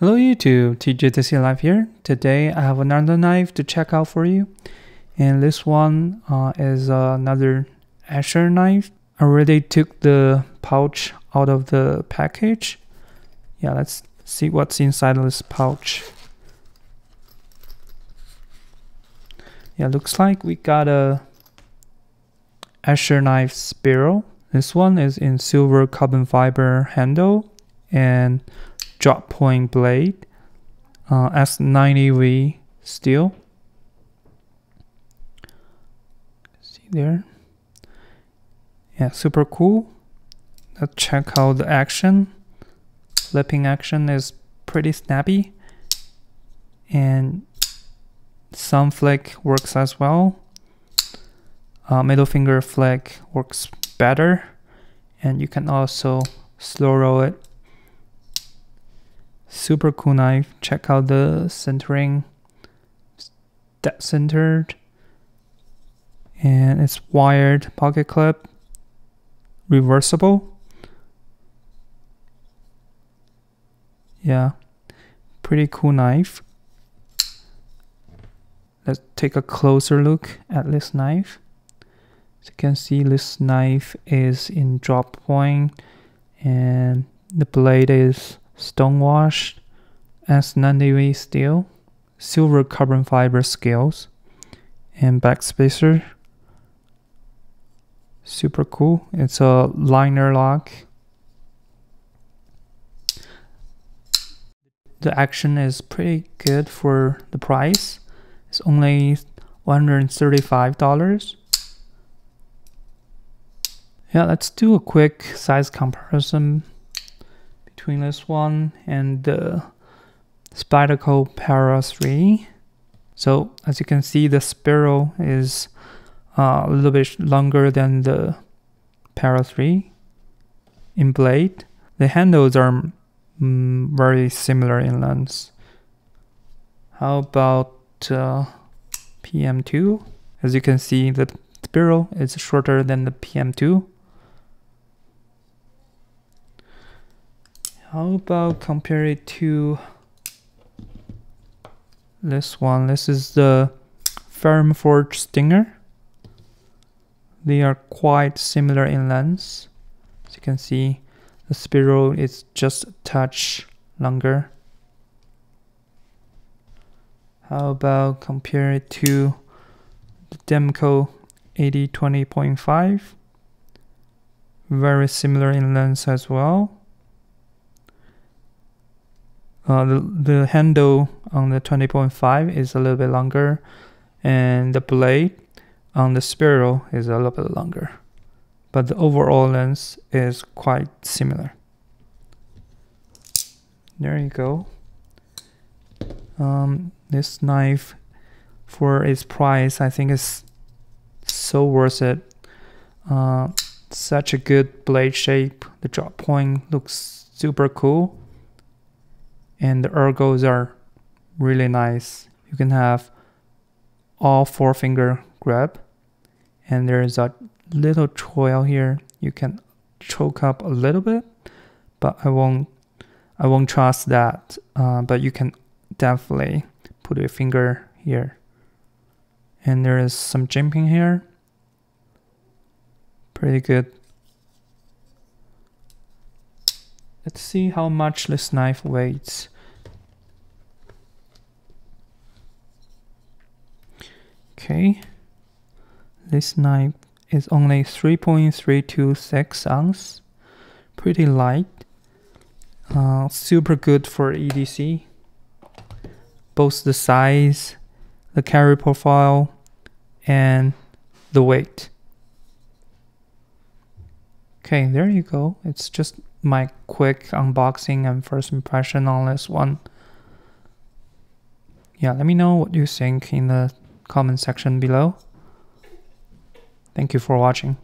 Hello YouTube, TJ EDC Life here. Today I have another knife to check out for you. And this one uh, is uh, another Asher knife. I already took the pouch out of the package. Yeah, let's see what's inside of this pouch. Yeah, looks like we got a Asher knife Spiro. This one is in silver carbon fiber handle and drop point blade, uh, S90V steel. See there? Yeah, super cool. Let's check out the action. Flipping action is pretty snappy. And some flick works as well. Uh, middle finger flick works better. And you can also slow roll it super cool knife. Check out the centering, dead centered, and it's wired pocket clip, reversible. Yeah, pretty cool knife. Let's take a closer look at this knife. As you can see, this knife is in drop point and the blade is stonewashed S90V steel, silver carbon fiber scales, and backspacer. Super cool. It's a liner lock. The action is pretty good for the price. It's only $135. Yeah, let's do a quick size comparison between this one and the Spyderco Para 3. So as you can see, the Spiro is uh, a little bit longer than the Para 3 in blade. The handles are mm, very similar in length. How about uh, PM2? As you can see, the Spiro is shorter than the PM2. How about compare it to this one? This is the Ferrum Forge Stinger. They are quite similar in length. As you can see, the Spiro is just a touch longer. How about compare it to the Demko AD20.5? Very similar in length as well. Uh, the, the handle on the 20.5 is a little bit longer and the blade on the Spiro is a little bit longer but the overall length is quite similar. There you go. Um, this knife for its price I think is so worth it. Uh, such a good blade shape. The drop point looks super cool and the ergos are really nice. You can have all four finger grab and there's a little choil here. You can choke up a little bit, but I won't I won't trust that. Uh, but you can definitely put your finger here. And there is some jimping here. Pretty good. Let's see how much this knife weighs. Okay, this knife is only 3.326 ounce, pretty light, uh, super good for EDC. Both the size, the carry profile, and the weight. Okay, there you go. It's just my quick unboxing and first impression on this one. Yeah, let me know what you think in the comment section below. Thank you for watching.